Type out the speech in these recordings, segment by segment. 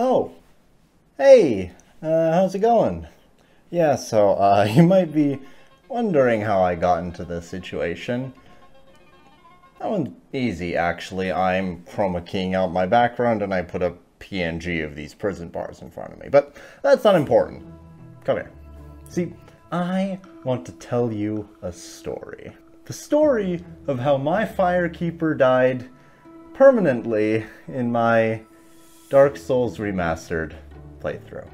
Oh, hey, uh, how's it going? Yeah, so uh, you might be wondering how I got into this situation. That one's easy, actually. I'm chroma keying out my background and I put a PNG of these prison bars in front of me. But that's not important. Come here. See, I want to tell you a story. The story of how my firekeeper died permanently in my Dark Souls Remastered playthrough.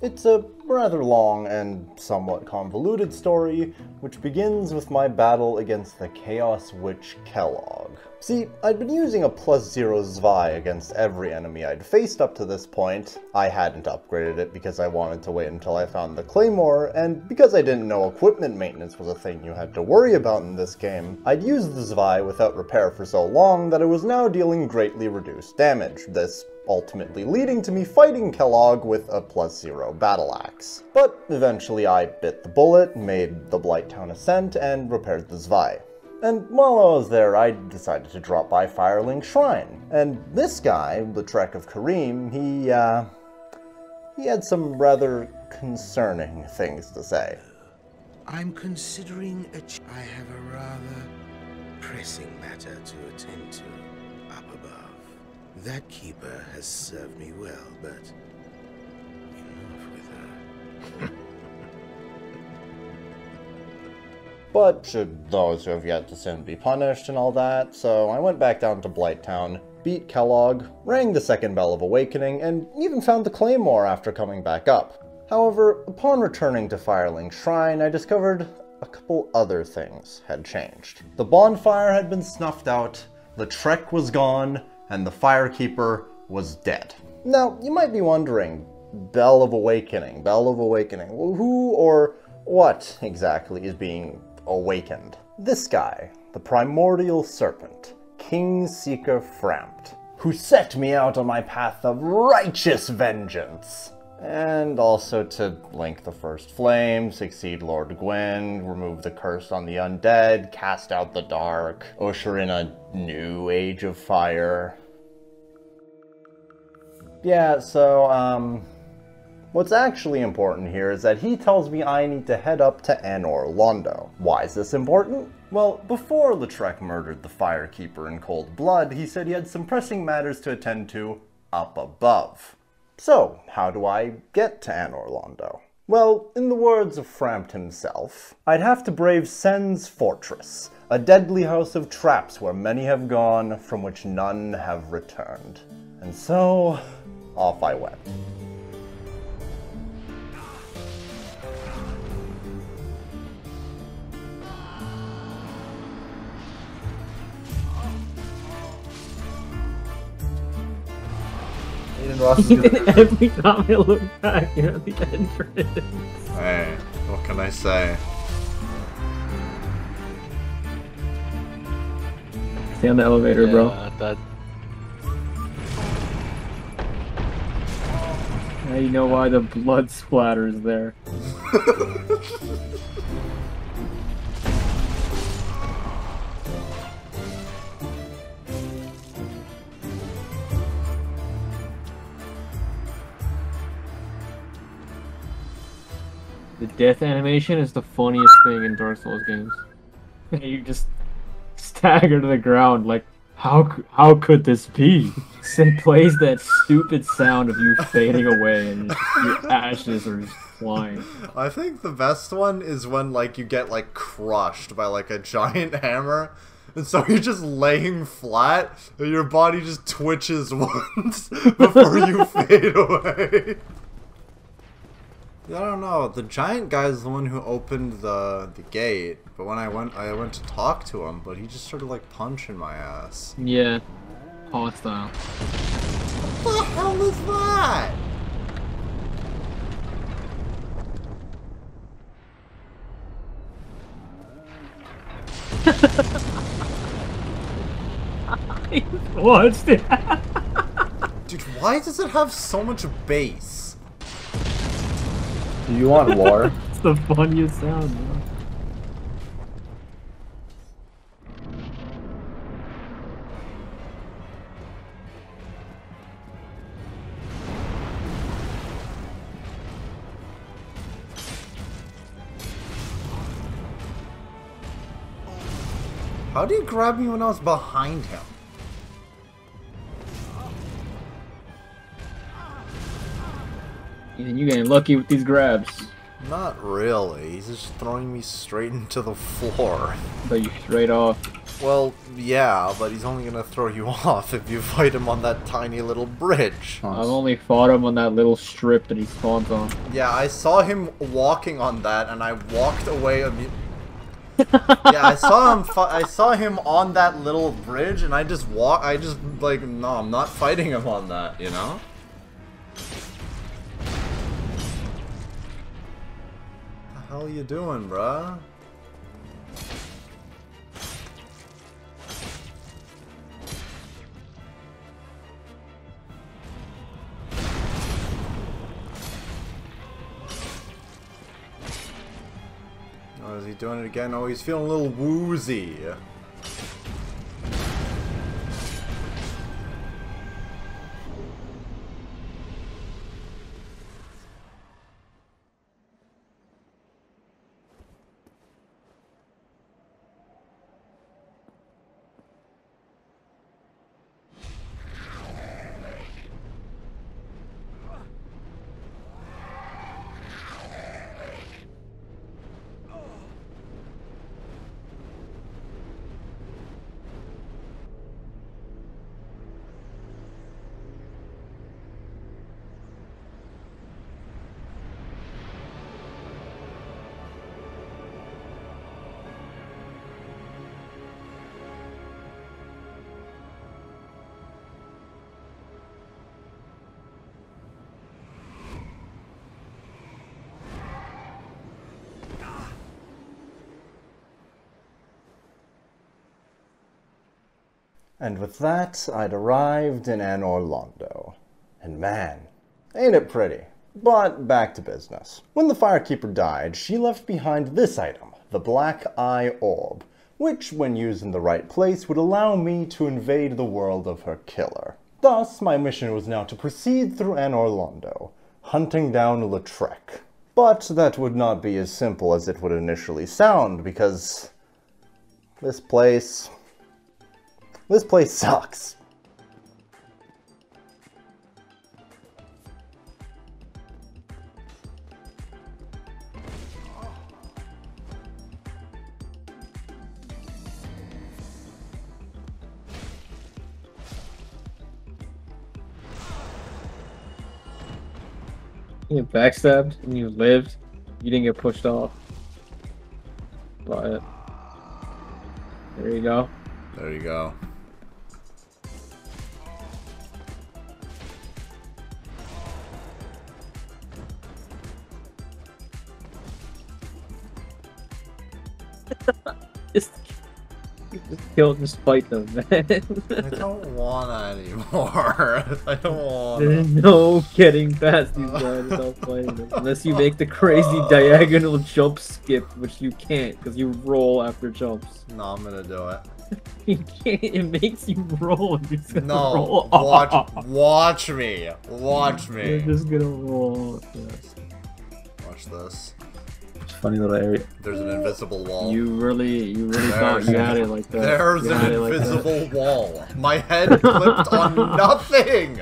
It's a rather long and somewhat convoluted story, which begins with my battle against the Chaos Witch Quelaag. See, I'd been using a plus zero Zwei against every enemy I'd faced up to this point. I hadn't upgraded it because I wanted to wait until I found the Claymore, and because I didn't know equipment maintenance was a thing you had to worry about in this game, I'd used the Zwei without repair for so long that it was now dealing greatly reduced damage. This ultimately leading to me fighting Quelaag with a plus zero battle axe. But eventually I bit the bullet, made the Blighttown Ascent, and repaired the Zwei. And while I was there, I decided to drop by Firelink Shrine. And this guy, the Trek of Carim, he, uh, he had some rather concerning things to say. I'm considering a I have a rather pressing matter to attend to. That keeper has served me well, but enough with her. But should those who have yet to sin be punished and all that, so I went back down to Blighttown, beat Quelaag, rang the second bell of awakening, and even found the Claymore after coming back up. However, upon returning to Firelink Shrine, I discovered a couple other things had changed. The bonfire had been snuffed out, the trek was gone, and the firekeeper was dead. Now, you might be wondering, Bell of Awakening, Bell of Awakening, who or what exactly is being awakened? This guy, the primordial serpent, King Seeker Frampt, who set me out on my path of righteous vengeance. And also to link the first flame, succeed Lord Gwyn, remove the curse on the undead, cast out the dark, usher in a new age of fire. Yeah, so, um, what's actually important here is that he tells me I need to head up to Anor Londo. Why is this important? Well, before Lautrec murdered the Firekeeper in cold blood, he said he had some pressing matters to attend to up above. So, how do I get to Anor Londo? Well, in the words of Frampt himself, I'd have to brave Sen's fortress, a deadly house of traps where many have gone, from which none have returned. And so, off I went. Aiden Ross is Every time I look back, you're at the entrance. Hey, what can I say? Stay on the elevator, bro. That Now you know why the blood splatters there. The death animation is the funniest thing in Dark Souls games. you just stagger to the ground like, how how could this be? It plays that stupid sound of you fading away and your ashes are just flying. I think the best one is when like you get like crushed by like a giant hammer. And so you're just laying flat, and your body just twitches once before you fade away. I don't know. The giant guy is the one who opened the the gate, but when I went, I went to talk to him, but he just started like punching my ass. Yeah, hostile. What the hell is that? Watched it. Dude, why does it have so much bass? Do you want war? it's the funniest sound, man. How did he grab me when I was behind him? Ethan, you getting lucky with these grabs. Not really. He's just throwing me straight into the floor. But you straight off. Well, yeah, but he's only gonna throw you off if you fight him on that tiny little bridge. I've only fought him on that little strip that he spawns on. Yeah, I saw him walking on that, and I walked away. Immu- yeah, I saw him. I saw him on that little bridge, and I just walk. I just like, no, I'm not fighting him on that. You know. Hell you doing, bruh? Oh, is he doing it again? Oh, he's feeling a little woozy. And with that, I'd arrived in Anor Londo. And man, ain't it pretty. But back to business. When the Firekeeper died, she left behind this item, the Black Eye Orb, which, when used in the right place, would allow me to invade the world of her killer. Thus, my mission was now to proceed through Anor Londo, hunting down Lautrec. But that would not be as simple as it would initially sound, because this place this place sucks. You get backstabbed and you lived. You didn't get pushed off. But there you go. There you go. Just, just kill, just fight them, man. I don't wanna anymore. I don't wanna. There's no getting past these guys without fighting them. Unless you make the crazy diagonal jump skip, which you can't because you roll after jumps. No, I'm gonna do it. You can't, it makes you roll. You're just gonna No, roll watch, off. watch me, watch You're me. just gonna roll yes. Watch this. Funny little area. There's an invisible wall. You really, you really thought you had it like that. There's You an had it like invisible wall. My head clipped on nothing.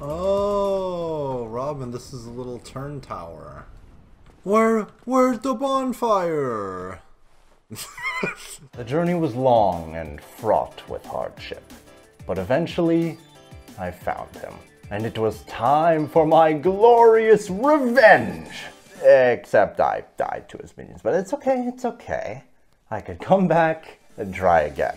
Oh, Robin, this is a little turn tower. Where, where's the bonfire? The journey was long and fraught with hardship, but eventually I found him, and it was time for my glorious revenge! Except I died to his minions, but it's okay, it's okay. I could come back and try again.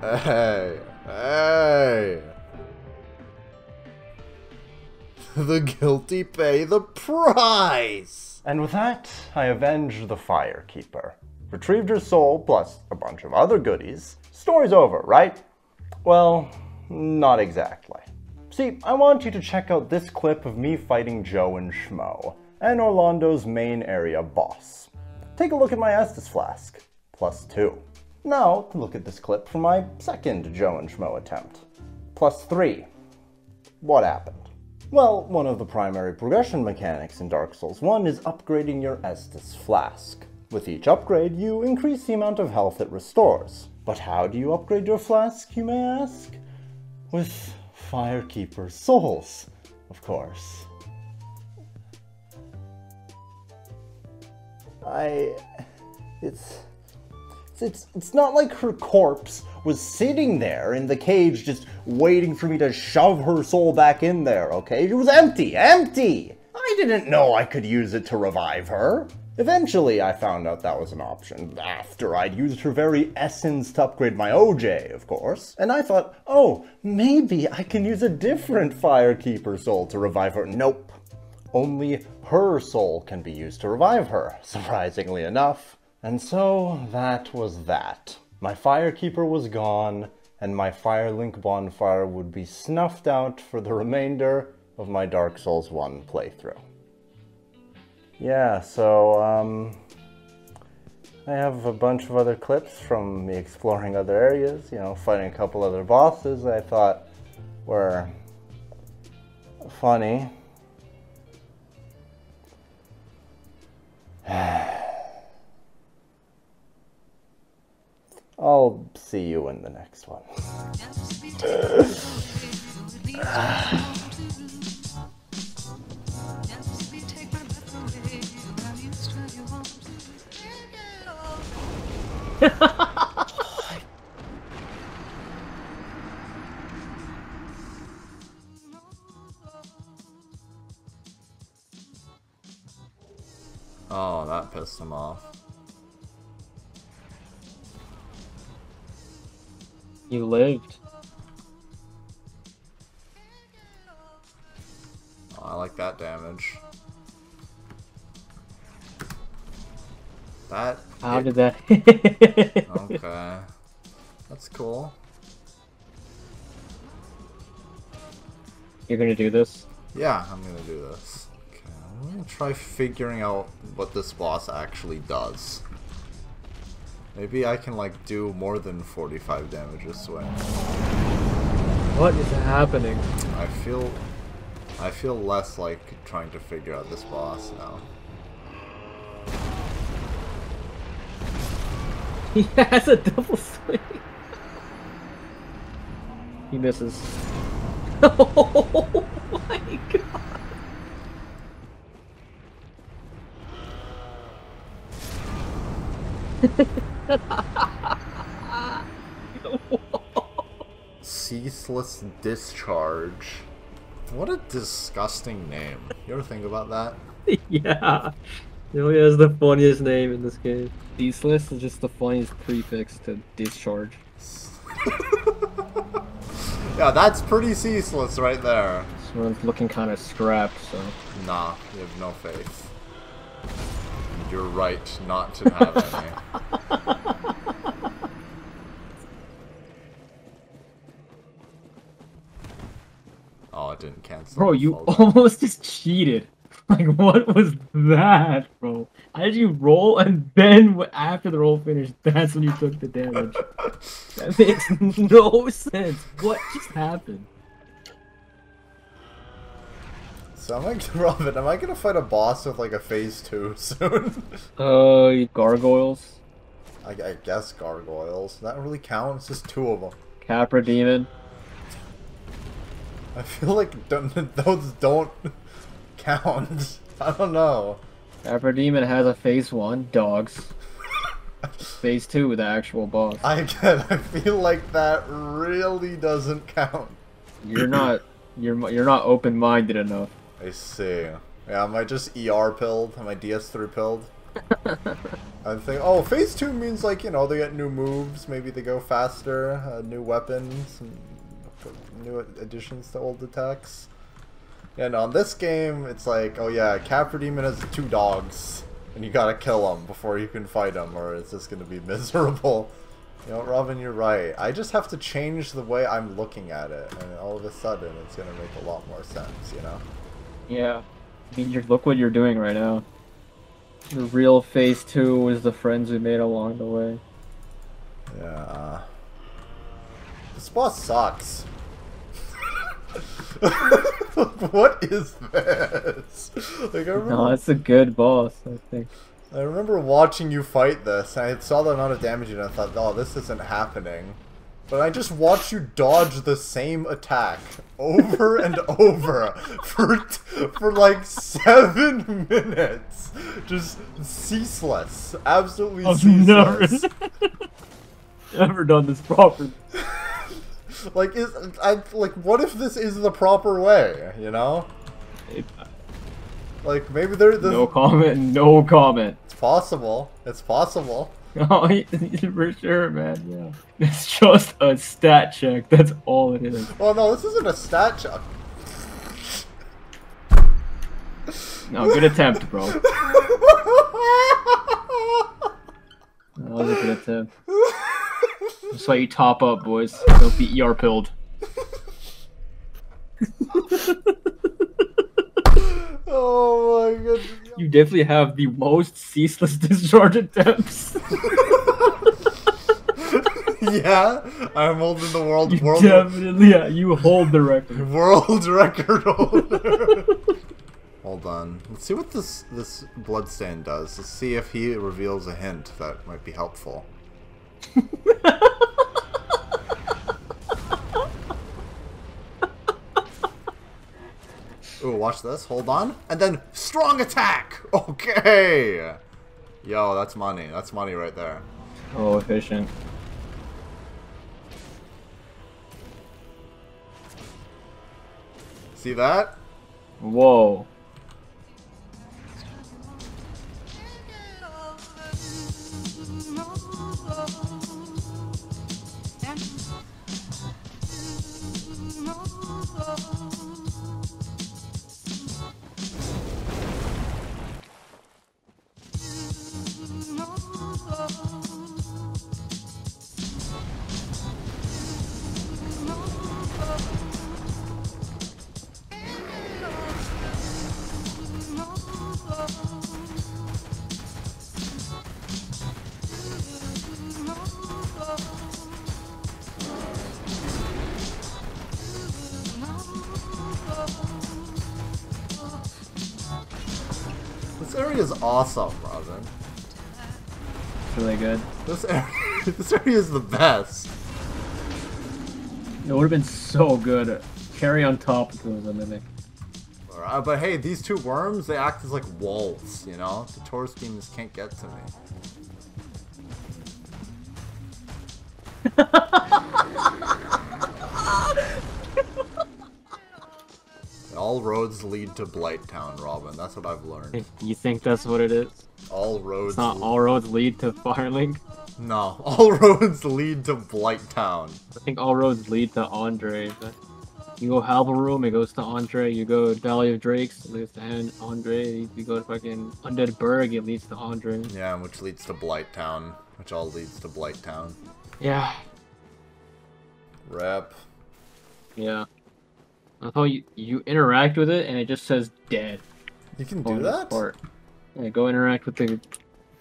Hey, Hey! The guilty pay the price! And with that, I avenged the Firekeeper. Retrieved her soul, plus a bunch of other goodies. Story's over, right? Well, not exactly. See, I want you to check out this clip of me fighting Joe and Schmo, and Orlando's main area boss. Take a look at my Estus flask, plus two. Now, look at this clip from my second Joe and Schmo attempt, plus three. What happened? Well, one of the primary progression mechanics in Dark Souls 1 is upgrading your Estus Flask. With each upgrade, you increase the amount of health it restores. But how do you upgrade your flask, you may ask? With Firekeeper souls, of course. I. It's. It's, it's not like her corpse was sitting there in the cage just waiting for me to shove her soul back in there, okay? It was empty, empty! I didn't know I could use it to revive her. Eventually, I found out that was an option, after I'd used her very essence to upgrade my OJ, of course. And I thought, oh, maybe I can use a different Firekeeper soul to revive her. Nope. Only her soul can be used to revive her, surprisingly enough. And so that was that. My Firekeeper was gone, and my Firelink bonfire would be snuffed out for the remainder of my Dark Souls 1 playthrough. Yeah, so, um, I have a bunch of other clips from me exploring other areas, you know, fighting a couple other bosses I thought were funny. I'll see you in the next one. Oh, that pissed him off. You lived. Oh, I like that damage. That. How it- did that? Okay. That's cool. You're gonna do this? Yeah, I'm gonna do this. Okay, I'm gonna try figuring out what this boss actually does. Maybe I can like do more than 45 damage this way. What is happening? I feel I feel less like trying to figure out this boss now. He has a double swing. He misses. Oh my god. Ceaseless discharge. What a disgusting name. You ever think about that? yeah. He only has the funniest name in this game. Ceaseless is just the funniest prefix to discharge. Yeah, that's pretty ceaseless right there. This one's looking kind of scrapped, so. Nah, you have no faith. You're right not to have any. oh, it didn't cancel. Bro, you almost just cheated. Like, what was that, bro? How did you roll and then after the roll finished, that's when you took the damage? that makes no sense. What just happened? So am I, Robin, am I gonna fight a boss with like a phase 2 soon? Uh, gargoyles, I, I guess gargoyles. That really counts. It's just two of them. Capra Demon. I feel like don't, those don't count. I don't know. Capra Demon has a phase one, dogs. phase two, with the actual boss. I again, I feel like that really doesn't count. You're not, you're you're not open-minded enough. I see. Yeah, am I just ER pilled? Am I DS3 pilled? I think. Oh, phase two means like you know they get new moves. Maybe they go faster, uh, new weapons, new additions to old attacks. And on this game, it's like, oh yeah, Capra Demon has two dogs, and you gotta kill them before you can fight them, or it's just gonna be miserable. You know, Robin, you're right. I just have to change the way I'm looking at it, and all of a sudden, it's gonna make a lot more sense. You know. Yeah. I mean, you're, look what you're doing right now. The real phase two is the friends we made along the way. Yeah. This boss sucks. what is this? Like I remember, No, it's a good boss, I think. I remember watching you fight this, and I saw the amount of damage, and I thought, "Oh, this isn't happening." But I just watch you dodge the same attack over and over for for like seven minutes, just ceaseless, absolutely I've never, ceaseless. never done this properly. Like, is I like what if this is the proper way? You know, like maybe there. there's- No comment, no comment. It's possible. It's possible. Oh, for sure, man, yeah. It's just a stat check, that's all it is. Well, no, this isn't a stat check. No, good attempt, bro. That was a good attempt. That's why you top up, boys. Don't be ER pilled. oh my god. You definitely have the most ceaseless discharge attempts. yeah, I'm holding the world You world definitely, yeah, you hold the record. world record holder. Hold on. Let's see what this this bloodstain does. Let's see if he reveals a hint that might be helpful. Ooh, watch this. Hold on. And then strong attack. Okay. Yo, that's money. That's money right there. Oh, efficient. See that? Whoa. Awesome, Robin. It's really good. This area, this area is the best. It would have been so good. Carry on top if it was a mimic. Uh, but hey, these two worms, they act as like walls, you know? The tourist team just can't get to me. All roads lead to Blight Town, Robin. That's what I've learned. You think that's what it is? All roads. It's not all roads lead to Firelink. No, all roads lead to Blight Town. I think all roads lead to Andre. You go Halberoom, it goes to Andre. You go Valley of Drakes, it leads to Andre. You go to fucking Undead Burg, it leads to Andre. Yeah, which leads to Blight Town, which all leads to Blight Town. Yeah, Rep. yeah. I thought you you interact with it and it just says dead. You can do that? Part. Yeah, go interact with the,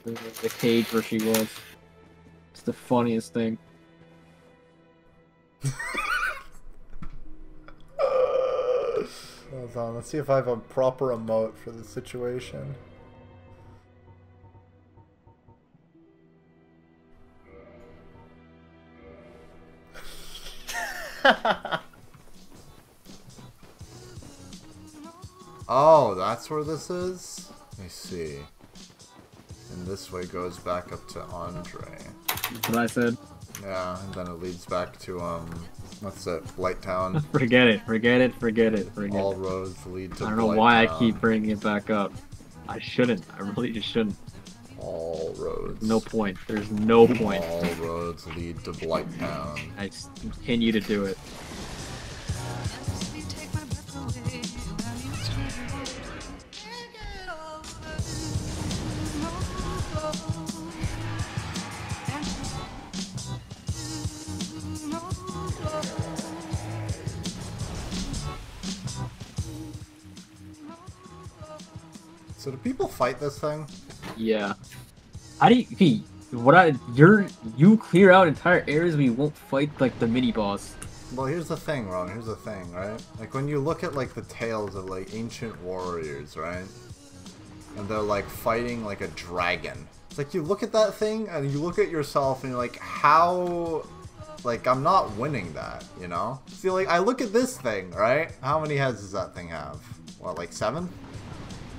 the the cage where she was. It's the funniest thing. Hold on, let's see if I have a proper emote for the situation. oh, that's where this is? I see. And this way goes back up to Andre. That's what I said. Yeah, and then it leads back to, um, what's it? Blight Town. Forget it. Forget it. Forget it. Forget All it. All roads lead to I don't know Blight why Town. I keep bringing it back up. I shouldn't. I really just shouldn't. All roads. No point. There's no point. All roads lead to Blighttown. I continue to do it. So do people fight this thing? Yeah. How do you? Okay, what I you're you clear out entire areas you won't fight like the mini boss. Well, here's the thing, Ron. Here's the thing, right? Like when you look at like the tales of like ancient warriors, right? And they're like fighting like a dragon. It's like you look at that thing and you look at yourself and you're like, how? Like I'm not winning that, you know? See, like I look at this thing, right? How many heads does that thing have? What, like seven?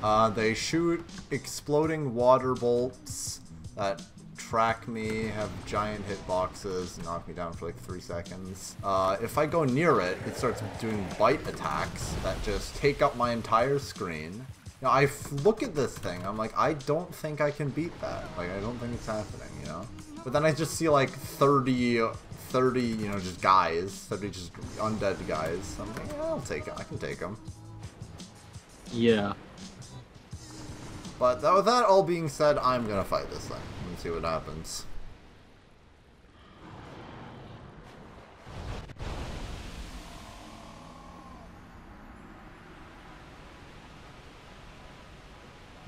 Uh, they shoot exploding water bolts that track me, have giant hitboxes, knock me down for like three seconds. Uh, if I go near it, it starts doing bite attacks that just take up my entire screen. Now, I look at this thing, I'm like, I don't think I can beat that. Like, I don't think it's happening, you know? But then I just see like 30, 30, you know, just guys, 30 just undead guys. I'm like, yeah, I'll take it. I can take them. Yeah. But that, with that all being said, I'm gonna fight this thing and see what happens.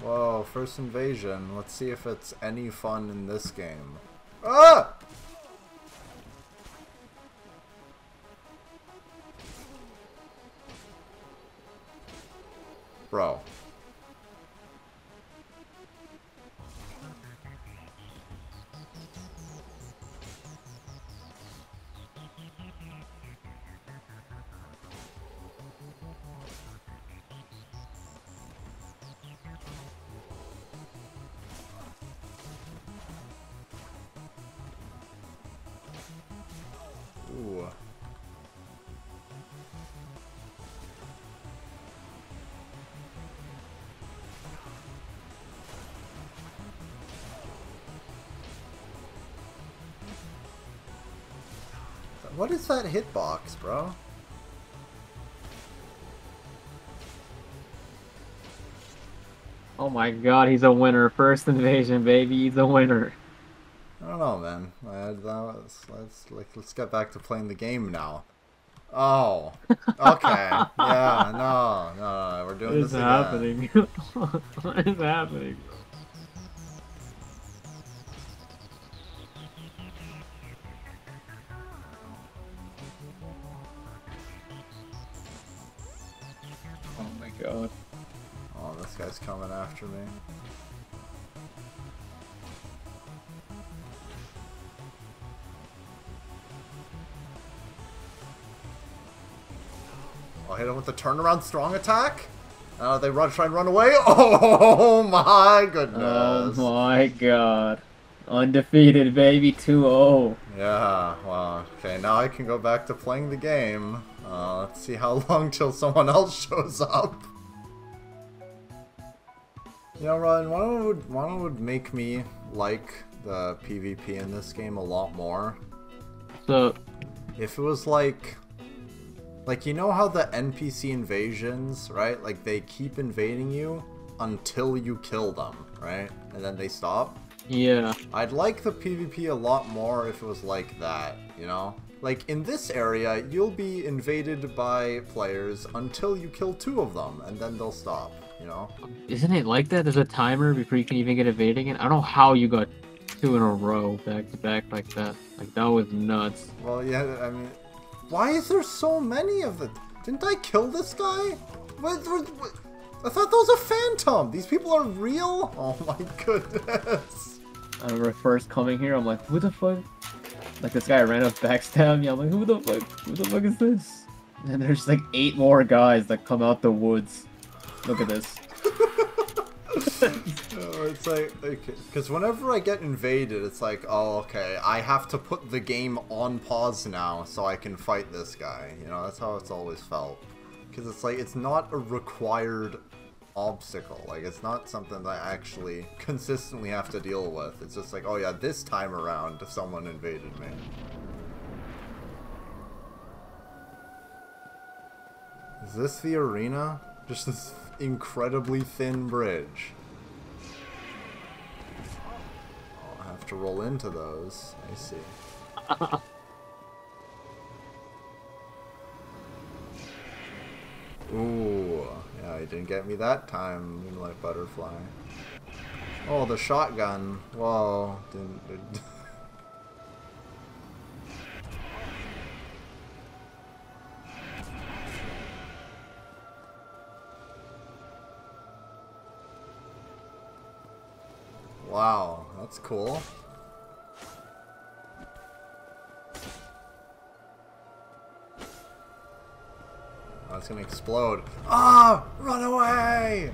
Whoa, first invasion. Let's see if it's any fun in this game. Ah! Bro. What is that hitbox, bro? Oh my god, he's a winner. First invasion, baby. He's a winner. I don't know, man. Uh, was- let's like let's get back to playing the game now. Oh, okay. yeah, no, no, no, we're doing What is this again. happening? what is happening? God. Oh, this guy's coming after me. I'll hit him with the turnaround strong attack. Uh, they run, try and run away. Oh my goodness. Oh my god. Undefeated, baby 2 0. Yeah, wow. okay, now I can go back to playing the game. Uh, let's see how long till someone else shows up. You know, Ryan, one would, one would make me like the PvP in this game a lot more. So, If it was like... Like, you know how the NPC invasions, right? Like, they keep invading you until you kill them, right? And then they stop? yeah. I'd like the PvP a lot more if it was like that, you know? Like, in this area, you'll be invaded by players until you kill two of them, and then they'll stop, you know? Isn't it like that? There's a timer before you can even get evaded again? I don't know how you got two in a row back to back like that. Like, that was nuts. Well, yeah, I mean... Why is there so many of it? Didn't I kill this guy? What, what, what? I thought that was a phantom! These people are real? Oh my goodness! I remember first coming here, I'm like, who the fuck? Like, this guy ran up, backstabbed me. I'm like, who the fuck? Who the fuck is this? And there's like eight more guys that come out the woods. Look at this. Oh, it's like, okay, because whenever I get invaded, it's like, oh, okay, I have to put the game on pause now so I can fight this guy. You know, that's how it's always felt. Because it's like, it's not a required obstacle. Like, it's not something that I actually consistently have to deal with. It's just like, oh yeah, this time around someone invaded me. Is this the arena? Just this incredibly thin bridge. I'll have to roll into those. I see. Ooh, yeah, he didn't get me that time, Moonlight Butterfly. Oh, the shotgun. Whoa, didn't. Wow, that's cool. Oh, it's gonna explode. Ah! Run away!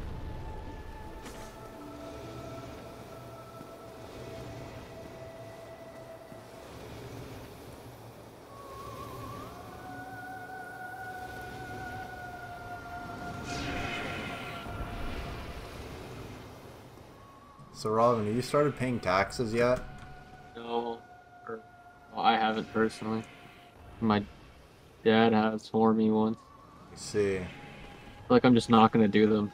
So Robin, have you started paying taxes yet? No, or, well, I haven't personally. My dad has for me once. I see. I feel like I'm just not gonna do them.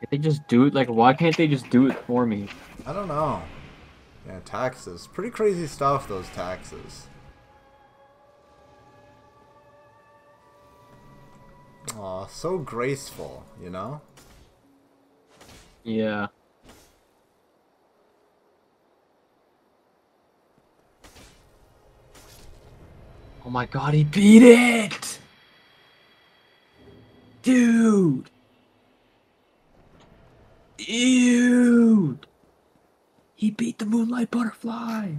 If they just do it, like, why can't they just do it for me? I don't know. Yeah, taxes. Pretty crazy stuff, those taxes. Aw, so graceful, you know? Yeah. Oh my god, he beat it! Dude! Dude! He beat the Moonlight Butterfly!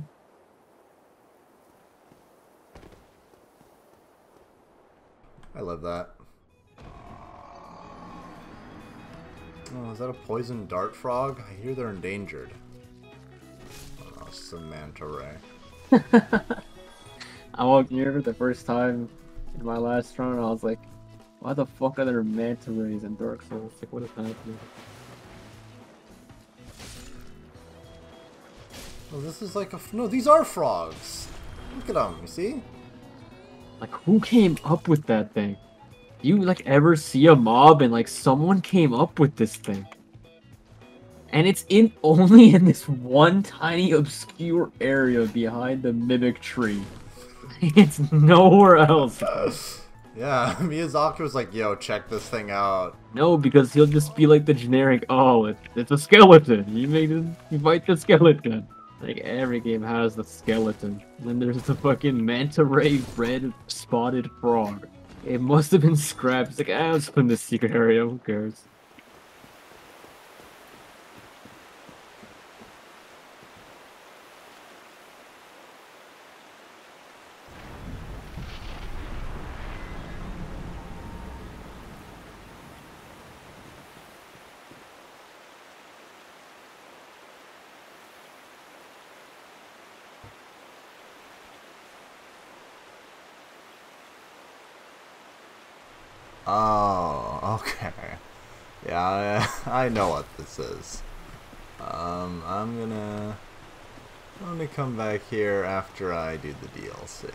I love that. Oh, is that a poison dart frog? I hear they're endangered. Oh, it's a manta ray. I walked near the first time in my last run, and I was like, why the fuck are there manta rays in Dark Souls? Like, what is happening? Oh, this is like a... f- No, these are frogs! Look at them, you see? Like, who came up with that thing? You, like, ever see a mob and, like, someone came up with this thing? And it's in only in this one tiny obscure area behind the mimic tree. It's nowhere else. Yeah, Miyazaki was like, yo, check this thing out. No, because he'll just be like the generic, oh, it, it's a skeleton. You made it, you fight the skeleton. Like every game has the skeleton. Then there's the fucking manta ray red spotted frog. It must have been scrapped. It's like, ah, let's put in this secret area. Who cares? Oh, okay. Yeah, I, I know what this is. Um, I'm gonna... I'm gonna come back here after I do the DLC.